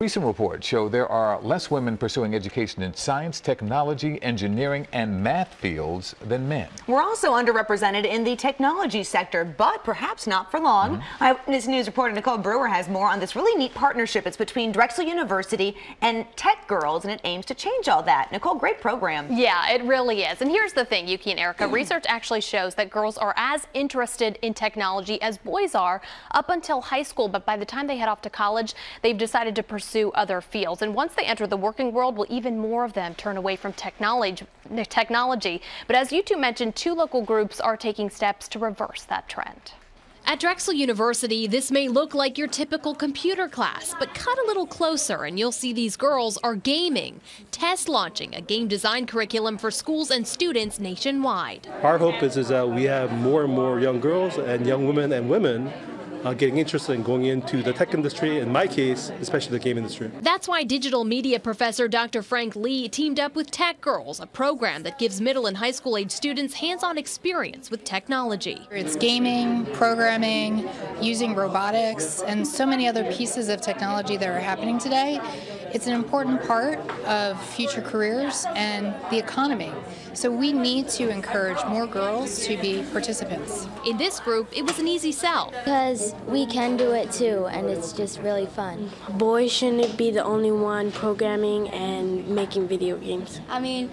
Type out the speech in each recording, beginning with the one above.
Recent reports show there are less women pursuing education in science, technology, engineering, and math fields than men. We're also underrepresented in the technology sector, but perhaps not for long. Mm -hmm. Eyewitness News reporter Nicole Brewer has more on this really neat partnership. It's between Drexel University and Tech Girls, and it aims to change all that. Nicole, great program. Yeah, it really is. And here's the thing, Ukee and Erica, research actually shows that girls are as interested in technology as boys are up until high school, but by the time they head off to college, they've decided to pursue pursue other fields. And once they enter the working world, will even more of them turn away from technology. technology. But as you two mentioned, two local groups are taking steps to reverse that trend. At Drexel University, this may look like your typical computer class, but cut a little closer and you'll see these girls are gaming, test launching a game design curriculum for schools and students nationwide. Our hope is, is that we have more and more young girls and young women and women uh, getting interested in going into the tech industry, in my case, especially the game industry. That's why digital media professor Dr. Frank Lee teamed up with Tech Girls, a program that gives middle and high school age students hands-on experience with technology. It's gaming, programming, using robotics, and so many other pieces of technology that are happening today. It's an important part of future careers and the economy. So we need to encourage more girls to be participants. In this group, it was an easy sell. Because we can do it too, and it's just really fun. Boys shouldn't be the only one programming and making video games. I mean,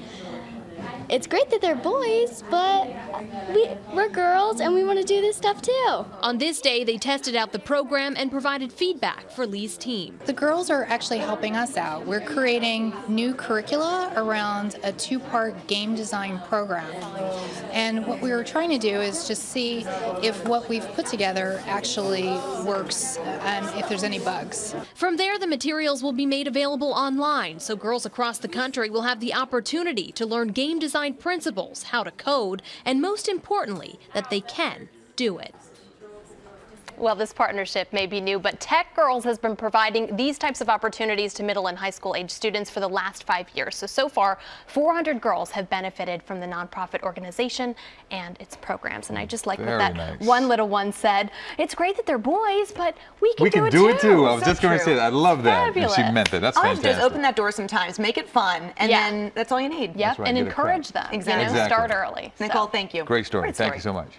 it's great that they're boys, but we, we're girls and we want to do this stuff too. On this day, they tested out the program and provided feedback for Lee's team. The girls are actually helping us out. We're creating new curricula around a two-part game design program. And what we were trying to do is just see if what we've put together actually works and if there's any bugs. From there, the materials will be made available online, so girls across the country will have the opportunity to learn game design design principles, how to code, and most importantly, that they can do it. Well, this partnership may be new, but Tech Girls has been providing these types of opportunities to middle and high school age students for the last five years. So, so far, 400 girls have benefited from the nonprofit organization and its programs. And I just like Very what that nice. one little one said. It's great that they're boys, but we can, we do, can it, do too. it too. I was so just going to say that. I love that. Fabulous. she meant it. That's all fantastic. All you do is open that door sometimes, make it fun, and yeah. then that's all you need. Yep, right, and encourage them. Exactly. You know, exactly. Start early. Nicole, so. thank you. Great story. Great Thank you so much.